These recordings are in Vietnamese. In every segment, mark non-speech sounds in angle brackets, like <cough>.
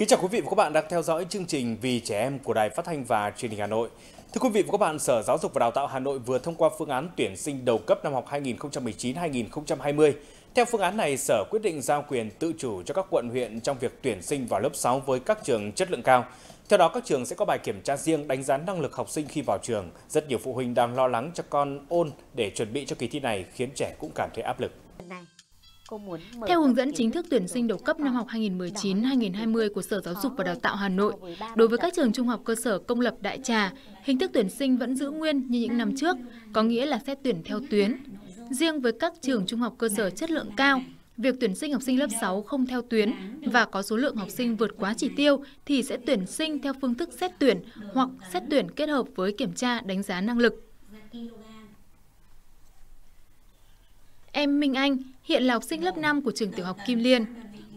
Kính chào quý vị và các bạn đang theo dõi chương trình Vì trẻ em của Đài Phát thanh và Truyền hình Hà Nội. Thưa quý vị và các bạn, Sở Giáo dục và Đào tạo Hà Nội vừa thông qua phương án tuyển sinh đầu cấp năm học 2019-2020. Theo phương án này, Sở quyết định giao quyền tự chủ cho các quận huyện trong việc tuyển sinh vào lớp 6 với các trường chất lượng cao. Theo đó, các trường sẽ có bài kiểm tra riêng đánh giá năng lực học sinh khi vào trường. Rất nhiều phụ huynh đang lo lắng cho con ôn để chuẩn bị cho kỳ thi này khiến trẻ cũng cảm thấy áp lực. Theo hướng dẫn chính thức tuyển sinh đầu cấp năm học 2019-2020 của Sở Giáo dục và Đào tạo Hà Nội, đối với các trường trung học cơ sở công lập đại trà, hình thức tuyển sinh vẫn giữ nguyên như những năm trước, có nghĩa là xét tuyển theo tuyến. Riêng với các trường trung học cơ sở chất lượng cao, việc tuyển sinh học sinh lớp 6 không theo tuyến và có số lượng học sinh vượt quá chỉ tiêu thì sẽ tuyển sinh theo phương thức xét tuyển hoặc xét tuyển kết hợp với kiểm tra đánh giá năng lực. Em Minh Anh hiện là học sinh lớp 5 của trường tiểu học Kim Liên.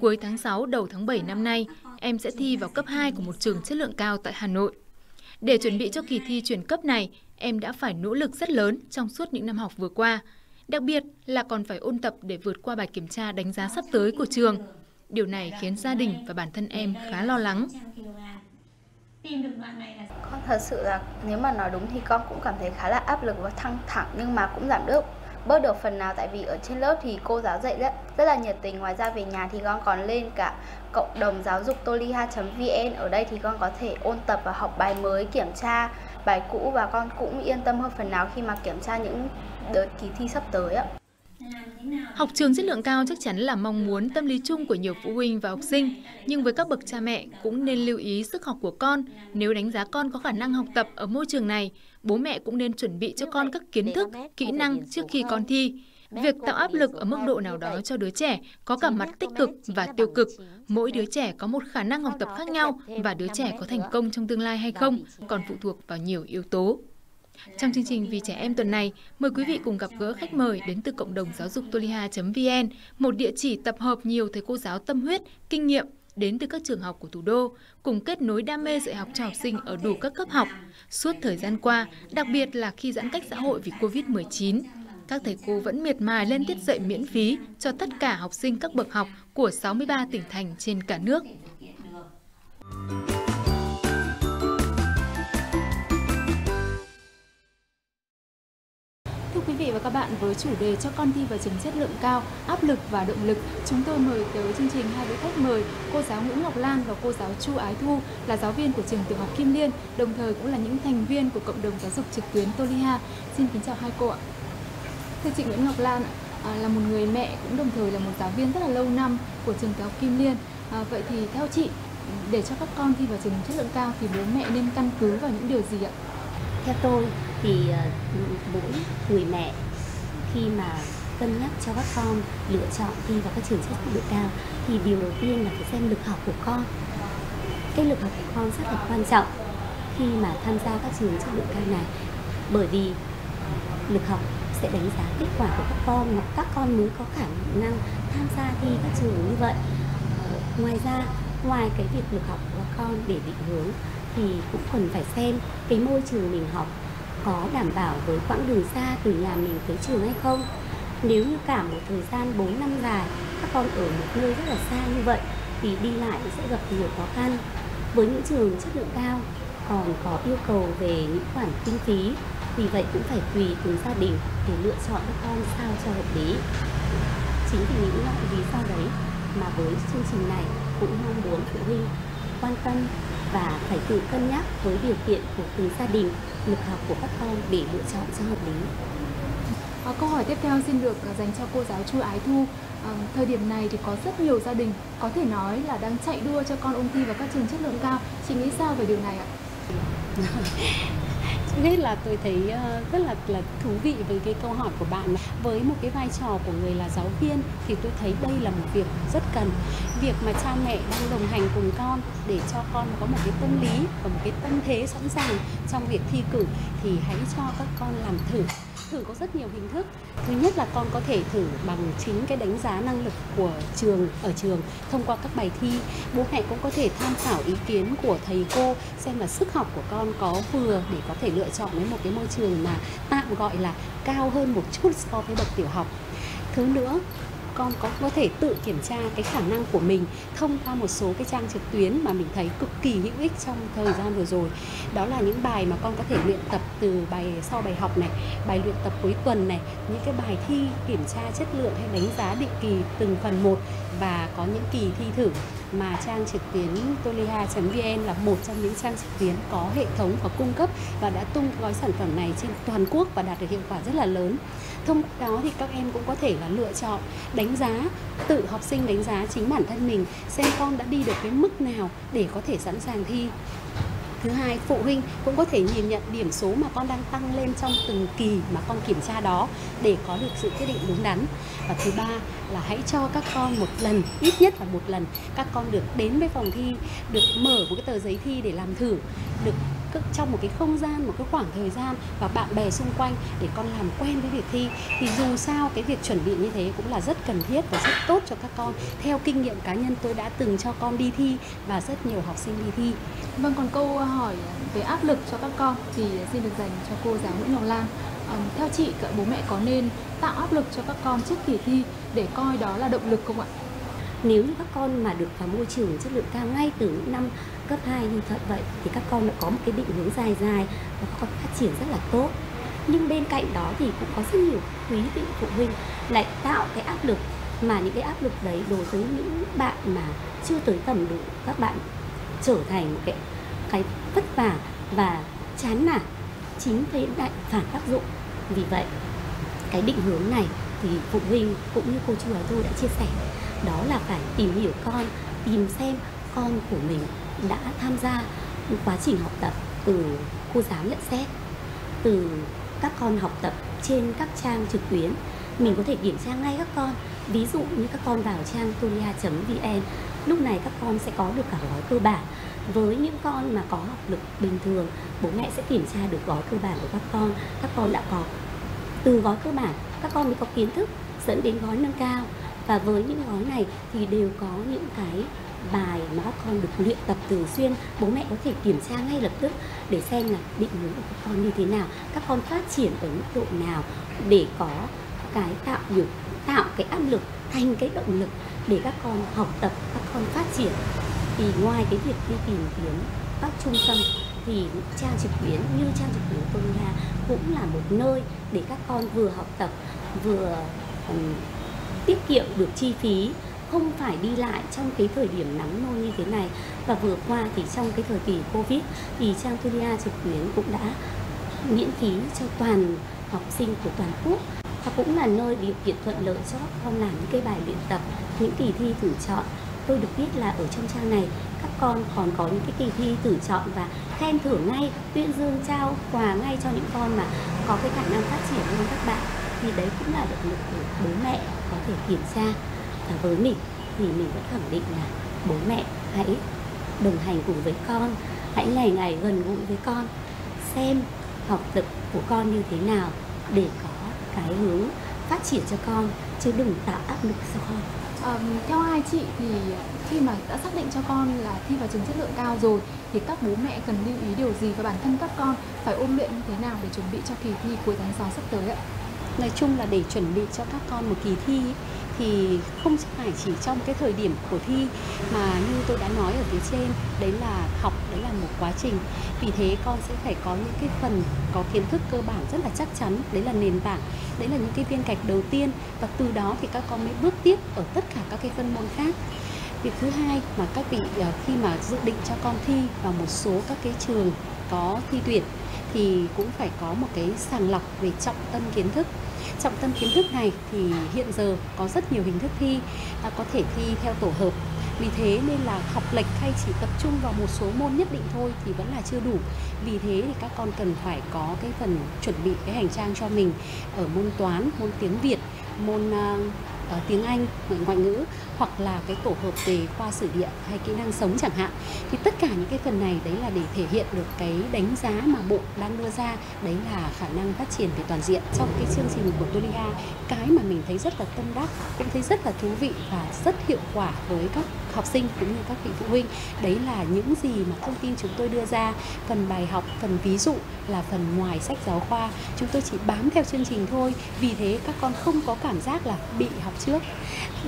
Cuối tháng 6 đầu tháng 7 năm nay, em sẽ thi vào cấp 2 của một trường chất lượng cao tại Hà Nội. Để chuẩn bị cho kỳ thi chuyển cấp này, em đã phải nỗ lực rất lớn trong suốt những năm học vừa qua. Đặc biệt là còn phải ôn tập để vượt qua bài kiểm tra đánh giá sắp tới của trường. Điều này khiến gia đình và bản thân em khá lo lắng. Con thật sự là nếu mà nói đúng thì con cũng cảm thấy khá là áp lực và thăng thẳng nhưng mà cũng giảm được bớt được phần nào, tại vì ở trên lớp thì cô giáo dạy rất rất là nhiệt tình ngoài ra về nhà thì con còn lên cả cộng đồng giáo dục toliha.vn ở đây thì con có thể ôn tập và học bài mới, kiểm tra bài cũ và con cũng yên tâm hơn phần nào khi mà kiểm tra những đợt kỳ thi sắp tới ạ. Học trường chất lượng cao chắc chắn là mong muốn tâm lý chung của nhiều phụ huynh và học sinh, nhưng với các bậc cha mẹ cũng nên lưu ý sức học của con. Nếu đánh giá con có khả năng học tập ở môi trường này, bố mẹ cũng nên chuẩn bị cho con các kiến thức, kỹ năng trước khi con thi. Việc tạo áp lực ở mức độ nào đó cho đứa trẻ có cả mặt tích cực và tiêu cực. Mỗi đứa trẻ có một khả năng học tập khác nhau và đứa trẻ có thành công trong tương lai hay không còn phụ thuộc vào nhiều yếu tố. Trong chương trình Vì trẻ em tuần này, mời quý vị cùng gặp gỡ khách mời đến từ cộng đồng giáo dục toliha.vn, một địa chỉ tập hợp nhiều thầy cô giáo tâm huyết, kinh nghiệm đến từ các trường học của thủ đô, cùng kết nối đam mê dạy học cho học sinh ở đủ các cấp học. Suốt thời gian qua, đặc biệt là khi giãn cách xã hội vì Covid-19, các thầy cô vẫn miệt mài lên tiết dạy miễn phí cho tất cả học sinh các bậc học của 63 tỉnh thành trên cả nước. Vị và các bạn, với chủ đề cho con thi vào trường chất lượng cao, áp lực và động lực, chúng tôi mời tới chương trình hai vị khách mời, cô giáo Nguyễn Ngọc Lan và cô giáo Chu Ái Thu là giáo viên của trường tiểu học Kim Liên, đồng thời cũng là những thành viên của cộng đồng giáo dục trực tuyến Toliha. Xin kính chào hai cô ạ. Thưa chị Nguyễn Ngọc Lan, à, là một người mẹ cũng đồng thời là một giáo viên rất là lâu năm của trường tiểu học Kim Liên. À, vậy thì theo chị, để cho các con thi vào trường chất lượng cao thì bố mẹ nên căn cứ vào những điều gì ạ? Theo tôi thì ờ, mỗi người mẹ khi mà cân nhắc cho các con, lựa chọn thi vào các trường chất lượng cao thì điều đầu tiên là phải xem lực học của con. Cái lực học của con rất là quan trọng khi mà tham gia các trường chất lượng cao này, bởi vì lực học sẽ đánh giá kết quả của các con mà các con mới có khả năng tham gia thi các trường như vậy. Ngoài ra, ngoài cái việc lực học của các con để định hướng thì cũng cần phải xem cái môi trường mình học có đảm bảo với quãng đường xa từ nhà mình tới trường hay không. Nếu như cả một thời gian 4 năm dài, các con ở một nơi rất là xa như vậy thì đi lại sẽ gặp nhiều khó khăn. Với những trường chất lượng cao, còn có yêu cầu về những khoản kinh phí, vì vậy cũng phải tùy từng gia đình để lựa chọn các con sao cho hợp lý. Chính vì những loại lý do đấy mà với chương trình này cũng mong muốn phụ huynh quan tâm và phải tự cân nhắc với điều kiện của từng gia đình, lực học của các con để lựa chọn cho hợp lý. À, câu hỏi tiếp theo xin được à, dành cho cô giáo Chu Ái Thu. À, thời điểm này thì có rất nhiều gia đình có thể nói là đang chạy đua cho con ôn thi vào các trường chất lượng cao. Chị nghĩ sao về điều này ạ? <laughs> trước hết là tôi thấy ờ, rất là là thú vị với cái câu hỏi của bạn với một cái vai trò của người là giáo viên thì tôi thấy đây là một việc rất cần. Việc mà cha mẹ đang đồng hành cùng con để cho con có một cái tâm lý và một cái tâm thế sẵn sàng trong việc thi cử thì hãy cho các con làm thử thử có rất nhiều hình thức. Thứ nhất là con có thể thử bằng chính cái đánh giá năng lực của trường, ở trường thông qua các bài thi. Bố mẹ cũng có thể tham khảo ý kiến của thầy cô xem là sức học của con có vừa để có thể lựa chọn đến một cái môi trường mà tạm gọi là cao hơn một chút so với bậc tiểu học. Thứ nữa con có có thể tự kiểm tra cái khả năng của mình thông qua một số cái trang trực tuyến mà mình thấy cực kỳ hữu ích trong thời gian vừa rồi. Đó là những bài mà con có thể luyện tập từ bài sau bài học này, bài luyện tập cuối tuần này, những cái bài thi kiểm tra chất lượng hay đánh giá định kỳ từng phần một và có những kỳ thi thử mà trang trực tuyến toliha.vn là một trong những trang trực tuyến có hệ thống và cung cấp và đã tung gói sản phẩm này trên toàn quốc và đạt được hiệu quả rất là lớn. Thông qua đó thì các em cũng có thể là lựa chọn, đánh giá, tự học sinh đánh giá chính bản thân mình, xem con đã đi được cái mức nào để có thể sẵn sàng thi thứ hai, phụ huynh cũng có thể nhìn nhận điểm số mà con đang tăng lên trong từng kỳ mà con kiểm tra đó để có được sự quyết định đúng đắn. Và thứ ba là hãy cho các con một lần, ít nhất là một lần, các con được đến với phòng thi, được mở một cái tờ giấy thi để làm thử, được trong một cái không gian, một cái khoảng thời gian và bạn bè xung quanh để con làm quen với việc thi. Thì dù sao, cái việc chuẩn bị như thế cũng là rất cần thiết và rất tốt cho các con. Theo kinh nghiệm cá nhân, tôi đã từng cho con đi thi và rất nhiều học sinh đi thi vâng còn câu hỏi về áp lực cho các con thì xin được dành cho cô giáo Nguyễn Ngọc Lan. À, theo chị bố mẹ có nên tạo áp lực cho các con trước kỳ thi để coi đó là động lực không ạ? Nếu như các con mà được vào môi trường chất lượng cao ngay từ những năm cấp 2 như thật vậy thì các con đã có một cái định hướng dài dài và các con phát triển rất là tốt. Nhưng bên cạnh đó thì cũng có rất nhiều quý vị phụ huynh lại tạo cái áp lực mà những cái áp lực đấy đối với những bạn mà chưa tới tầm đủ các bạn trở thành một cái cái vất vả và chán nản chính thế đại phản tác dụng. Vì vậy, cái định hướng này thì phụ huynh cũng như cô chú giáo tôi đã chia sẻ. Đó là phải tìm hiểu con, tìm xem con của mình đã tham gia quá trình học tập từ cô giáo nhận xét, từ các con học tập trên các trang trực tuyến. Mình có thể kiểm tra ngay các con ví dụ như các con vào trang tolia.vn lúc này các con sẽ có được cả gói cơ bản. Với những con mà có học lực bình thường, bố mẹ sẽ kiểm tra được gói cơ bản của các con. Các con đã có, từ gói cơ bản, các con mới có kiến thức dẫn đến gói nâng cao. Và với những gói này thì đều có những cái bài mà các con được luyện tập thường xuyên, bố mẹ có thể kiểm tra ngay lập tức để xem là định hướng của các con như thế nào, các con phát triển ở mức độ nào để có cái tạo được tạo cái áp lực thành cái động lực để các con học tập các con phát triển. Thì ngoài cái việc đi tìm kiếm các trung tâm thì trang trực tuyến như trang trực tuyến Tôn Nga cũng là một nơi để các con vừa học tập vừa um, tiết kiệm được chi phí không phải đi lại trong cái thời điểm nắng nôi như thế này. Và vừa qua thì trong cái thời kỳ covid thì trang Tulia trực tuyến cũng đã miễn phí cho toàn học sinh của toàn quốc và cũng là nơi điều kiện thuận lợi cho các con làm những cái bài luyện tập, những kỳ thi thử chọn. Tôi được biết là ở trong trang này, các con còn có những cái kỳ thi thử chọn và khen thưởng ngay, tuyên dương, trao quà ngay cho những con mà có cái khả năng phát triển hơn các bạn. Thì đấy cũng là động lực của bố mẹ có thể kiểm tra. Và với mình thì mình vẫn khẳng định là bố mẹ hãy đồng hành cùng với con, hãy ngày ngày gần gũi với con, xem học tập của con như thế nào để có cái hướng phát triển cho con chứ đừng tạo áp lực cho con um, theo hai chị thì khi mà đã xác định cho con là thi vào trường chất lượng cao rồi thì các bố mẹ cần lưu ý điều gì và bản thân các con phải ôn luyện như thế nào để chuẩn bị cho kỳ thi cuối tháng 6 sắp tới ạ? nói chung là để chuẩn bị cho các con một kỳ thi thì không phải chỉ trong cái thời điểm của thi mà như tôi đã nói ở phía trên, đấy là học, đấy là một quá trình. Vì thế con sẽ phải có những cái phần, có kiến thức cơ bản rất là chắc chắn, đấy là nền tảng, đấy là những cái viên gạch đầu tiên. Và từ đó thì các con mới bước tiếp ở tất cả các cái phân môn khác. Việc thứ hai mà các vị ờ, khi mà dự định cho con thi vào một số các cái trường có thi tuyển thì cũng phải có một cái sàng lọc về trọng tâm kiến thức trọng tâm kiến thức này thì hiện giờ có rất nhiều hình thức thi ta có thể thi theo tổ hợp. Vì thế nên là học lệch hay chỉ tập trung vào một số môn nhất định thôi thì vẫn là chưa đủ. Vì thế thì các con cần phải có cái phần chuẩn bị cái hành trang cho mình ở môn toán môn tiếng việt môn uh, uh, tiếng Anh, ờ, ngoại ngữ hoặc là cái tổ hợp về khoa sử địa hay kỹ năng sống chẳng hạn. Thì tất cả những cái phần này đấy là để thể hiện được cái đánh giá mà bộ đang đưa ra đấy là khả năng phát triển về toàn diện. Trong cái chương trình của Tolia cái mà mình thấy rất là tâm đắc cũng thấy rất là thú vị và rất hiệu quả với các học sinh cũng như các vị phụ huynh. Đấy là những gì mà thông tin chúng tôi đưa ra. Phần bài học, phần ví dụ là phần ngoài sách giáo khoa. Chúng tôi chỉ bám theo chương trình thôi. Vì thế các con không có cảm giác là bị học trước.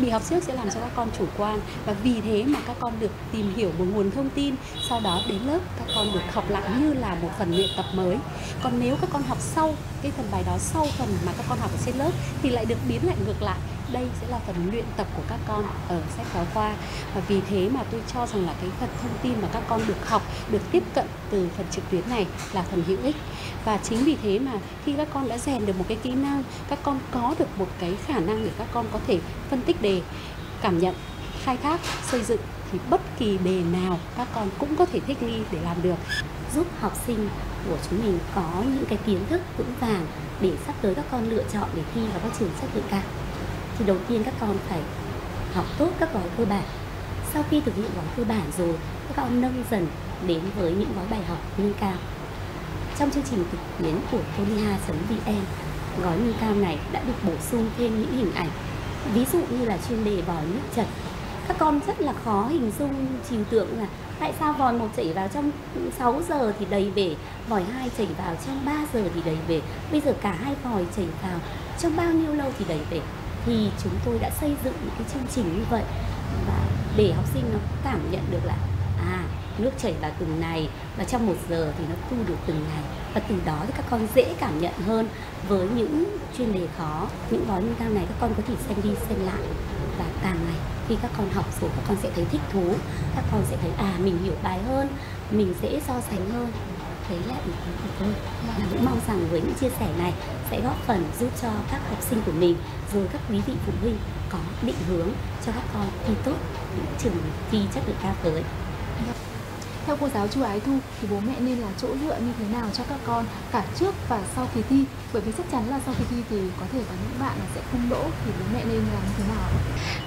Bị học trước sẽ làm cho các con chủ quan. Và vì thế mà các con được tìm hiểu một nguồn thông tin, sau đó đến lớp các con được học lại như là một phần luyện tập mới. Còn nếu các con học sau, cái phần bài đó sau phần mà các con học ở trên lớp thì lại được biến lại ngược lại đây sẽ là phần luyện tập của các con ở sách giáo khoa. Và vì thế mà tôi cho rằng là cái phần thông tin mà các con được học, được tiếp cận từ phần trực tuyến này là phần hữu ích. Và chính vì thế mà khi các con đã rèn được một cái kỹ năng, các con có được một cái khả năng để các con có thể phân tích đề, cảm nhận, khai thác, xây dựng thì bất kỳ đề nào các con cũng có thể thích nghi để làm được. Giúp học sinh của chúng mình có những cái kiến thức vững vàng để sắp tới các con lựa chọn để thi vào các trường chất lượng cao thì đầu tiên các con phải học tốt các gói cơ bản. Sau khi thực hiện gói cơ bản rồi, các con nâng dần đến với những gói bài học nâng cao. Trong chương trình thực tuyến của toliha.vn gói nâng cao này đã được bổ sung thêm những hình ảnh. Ví dụ như là chuyên đề vòi nước chật. Các con rất là khó hình dung trừu tượng là tại sao vòi một chảy vào trong 6 giờ thì đầy bể, vòi hai chảy vào trong 3 giờ thì đầy bể. Bây giờ cả hai vòi chảy vào trong bao nhiêu lâu thì đầy bể? Thì chúng tôi đã xây dựng những cái chương trình như vậy. Và để học sinh nó cảm nhận được là à nước chảy vào từng này, và trong một giờ thì nó thu được từng này và từ đó thì các con dễ cảm nhận hơn với những chuyên đề khó, những gói nâng cao này các con có thể xem đi xem lại. Và càng ngày khi các con học rồi, các con sẽ thấy thích thú, các con sẽ thấy à mình hiểu bài hơn, mình dễ so sánh hơn đấy là ý kiến của tôi và cũng mong rằng với những chia sẻ này sẽ góp phần giúp cho các học sinh của mình rồi các quý vị phụ huynh có định hướng cho các con thi tốt những trường thi chất lượng cao tới theo cô giáo Chu Ái Thu thì bố mẹ nên là chỗ dựa như thế nào cho các con cả trước và sau kỳ thi? Bởi vì chắc chắn là sau kỳ thi thì có thể có những bạn là sẽ không đỗ thì bố mẹ nên làm như thế nào?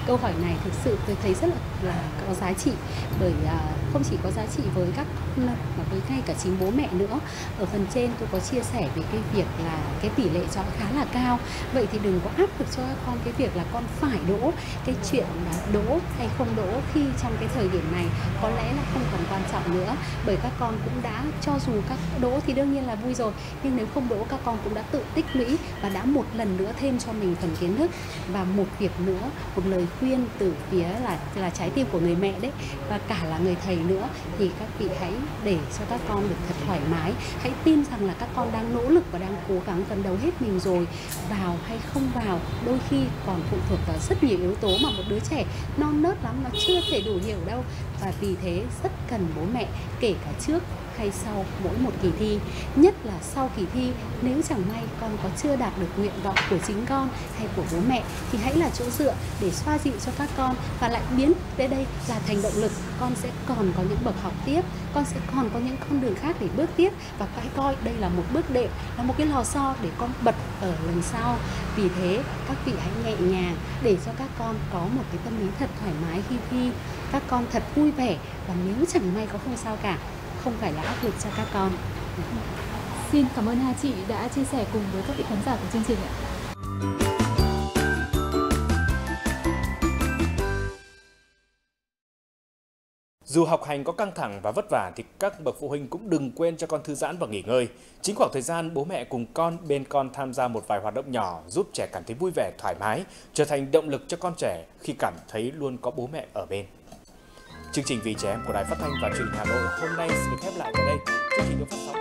Câu hỏi này thực sự tôi thấy rất là, là có giá trị bởi à, không chỉ có giá trị với các mà với ngay cả chính bố mẹ nữa. Ở phần trên tôi có chia sẻ về cái việc là cái tỷ lệ chọn khá là cao. Vậy thì đừng có áp lực cho các con cái việc là con phải đỗ. Cái chuyện là đỗ hay không đỗ khi trong cái thời điểm này có lẽ là không còn quan trọng nữa bởi các con cũng đã, cho dù các đỗ thì đương nhiên là vui rồi, nhưng nếu không đỗ các con cũng đã tự tích lũy và đã một lần nữa thêm cho mình phần kiến thức và một việc nữa, một lời khuyên từ phía là là trái tim của người mẹ đấy, và cả là người thầy nữa, thì các vị hãy để cho các con được thật thoải mái. Hãy tin rằng là các con đang nỗ lực và đang cố gắng phấn đấu hết mình rồi. Vào hay không vào, đôi khi còn phụ thuộc vào rất nhiều yếu tố mà một đứa trẻ non nớt lắm, nó chưa thể đủ hiểu đâu. Và vì thế rất cần bố mẹ, kể cả trước hay sau mỗi một kỳ thi, nhất là sau kỳ thi, nếu chẳng may con có chưa đạt được nguyện vọng của chính con hay của bố mẹ thì hãy là chỗ dựa để xoa dịu cho các con và lại biến đến đây là thành động lực. Con sẽ còn có những bậc học tiếp, con sẽ còn có những con đường khác để bước tiếp và hãy coi đây là một bước đệm, là một cái lò xo để con bật ở lần sau. Vì thế, các vị hãy nhẹ nhàng để cho các con có một cái tâm lý thật thoải mái khi thi. Các con thật vui vẻ và nếu chẳng may có không sao cả không phải là áp lực cho các con Xin cảm ơn hai chị đã chia sẻ cùng với các vị khán giả của chương trình ạ. Dù học hành có căng thẳng và vất vả thì các bậc phụ huynh cũng đừng quên cho con thư giãn và nghỉ ngơi. Chính khoảng thời gian bố mẹ cùng con bên con tham gia một vài hoạt động nhỏ giúp trẻ cảm thấy vui vẻ, thoải mái, trở thành động lực cho con trẻ khi cảm thấy luôn có bố mẹ ở bên. Chương trình Vì trẻ em của Đài Phát thanh và Truyền hình Hà Nội hôm nay xin được khép lại tại đây. Chương trình được phát sóng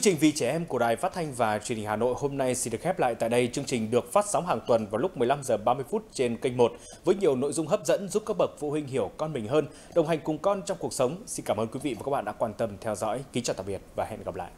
Chương trình Vì trẻ em của Đài Phát thanh và Truyền hình Hà Nội hôm nay xin được khép lại tại đây. Chương trình được phát sóng hàng tuần vào lúc 15 giờ 30 phút trên kênh 1 với nhiều nội dung hấp dẫn giúp các bậc phụ huynh hiểu con mình hơn, đồng hành cùng con trong cuộc sống. Xin cảm ơn quý vị và các bạn đã quan tâm theo dõi. Kính chào tạm biệt và hẹn gặp lại.